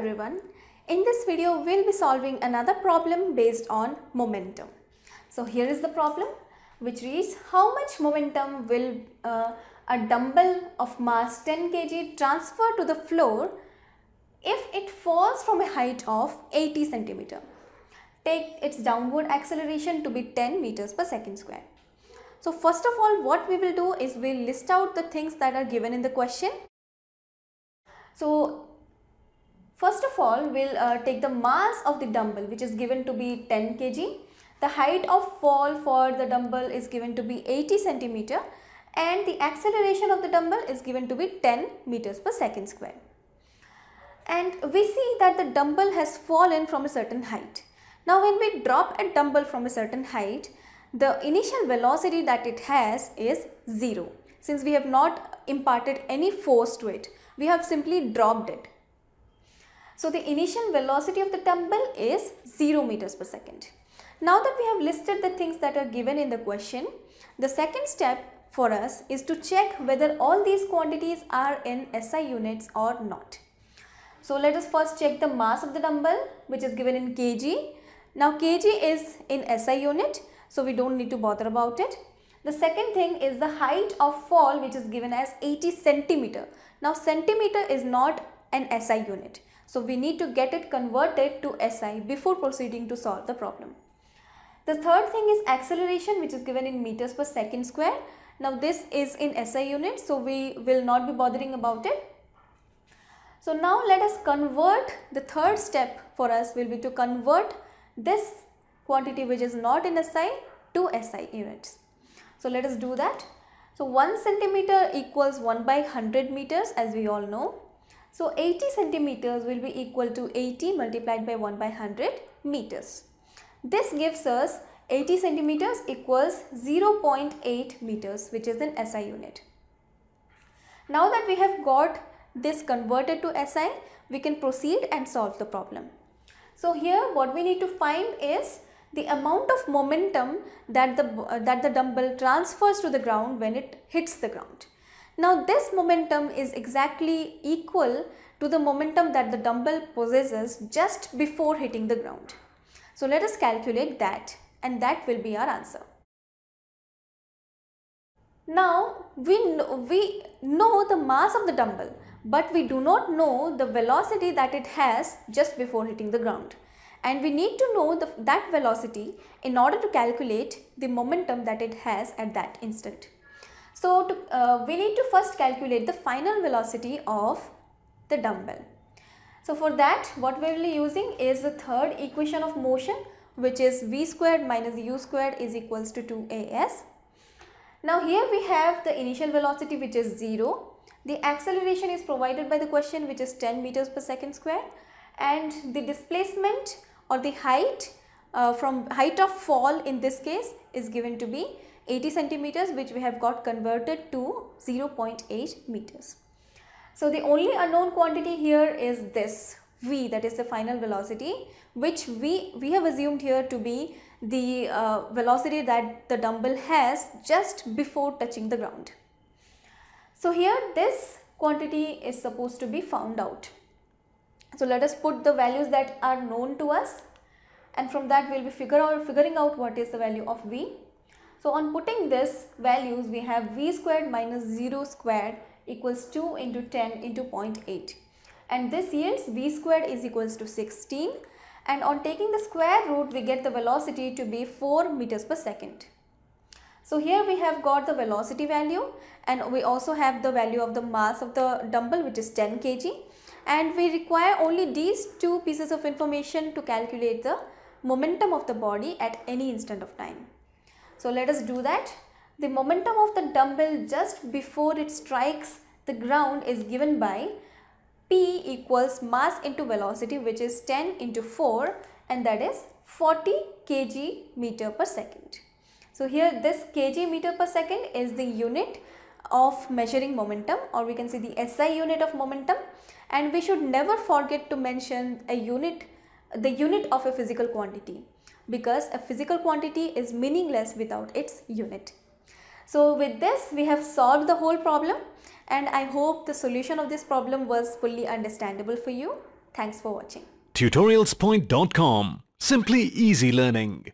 everyone. In this video, we'll be solving another problem based on momentum. So here is the problem which reads how much momentum will uh, a dumbbell of mass 10 kg transfer to the floor if it falls from a height of 80 centimeter. Take its downward acceleration to be 10 meters per second square. So first of all what we will do is we'll list out the things that are given in the question. So First of all, we'll uh, take the mass of the dumbbell which is given to be 10 kg. The height of fall for the dumbbell is given to be 80 centimeter and the acceleration of the dumbbell is given to be 10 meters per second square. And we see that the dumbbell has fallen from a certain height. Now when we drop a dumbbell from a certain height, the initial velocity that it has is 0 since we have not imparted any force to it. We have simply dropped it. So the initial velocity of the dumbbell is 0 meters per second. Now that we have listed the things that are given in the question, the second step for us is to check whether all these quantities are in SI units or not. So let us first check the mass of the dumbbell which is given in kg. Now kg is in SI unit so we don't need to bother about it. The second thing is the height of fall which is given as 80 centimeter. Now centimeter is not an SI unit. So we need to get it converted to SI before proceeding to solve the problem. The third thing is acceleration which is given in meters per second square. Now this is in SI units so we will not be bothering about it. So now let us convert the third step for us will be to convert this quantity which is not in SI to SI units. So let us do that. So 1 centimeter equals 1 by 100 meters as we all know. So 80 centimeters will be equal to 80 multiplied by 1 by 100 meters. This gives us 80 centimeters equals 0.8 meters which is an SI unit. Now that we have got this converted to SI, we can proceed and solve the problem. So here what we need to find is the amount of momentum that the, uh, that the dumbbell transfers to the ground when it hits the ground. Now this momentum is exactly equal to the momentum that the dumbbell possesses just before hitting the ground. So let us calculate that and that will be our answer. Now we know, we know the mass of the dumbbell but we do not know the velocity that it has just before hitting the ground and we need to know the, that velocity in order to calculate the momentum that it has at that instant. So to, uh, we need to first calculate the final velocity of the dumbbell. So for that what we will be using is the third equation of motion which is v squared minus u squared is equals to 2as. Now here we have the initial velocity which is 0. The acceleration is provided by the question which is 10 meters per second square and the displacement or the height uh, from height of fall in this case is given to be 80 centimeters which we have got converted to 0.8 meters. So the only unknown quantity here is this v that is the final velocity which we, we have assumed here to be the uh, velocity that the dumbbell has just before touching the ground. So here this quantity is supposed to be found out. So let us put the values that are known to us and from that we will be figure out, figuring out what is the value of v so on putting this values we have v squared minus 0 squared equals 2 into 10 into 0.8 and this yields v squared is equals to 16 and on taking the square root we get the velocity to be 4 meters per second. So here we have got the velocity value and we also have the value of the mass of the dumbbell which is 10 kg and we require only these two pieces of information to calculate the momentum of the body at any instant of time. So let us do that. The momentum of the dumbbell just before it strikes the ground is given by P equals mass into velocity which is 10 into 4 and that is 40 kg meter per second. So here this kg meter per second is the unit of measuring momentum or we can say the SI unit of momentum and we should never forget to mention a unit the unit of a physical quantity because a physical quantity is meaningless without its unit. So with this we have solved the whole problem and I hope the solution of this problem was fully understandable for you. Thanks for watching. Tutorialspoint.com. Simply easy learning.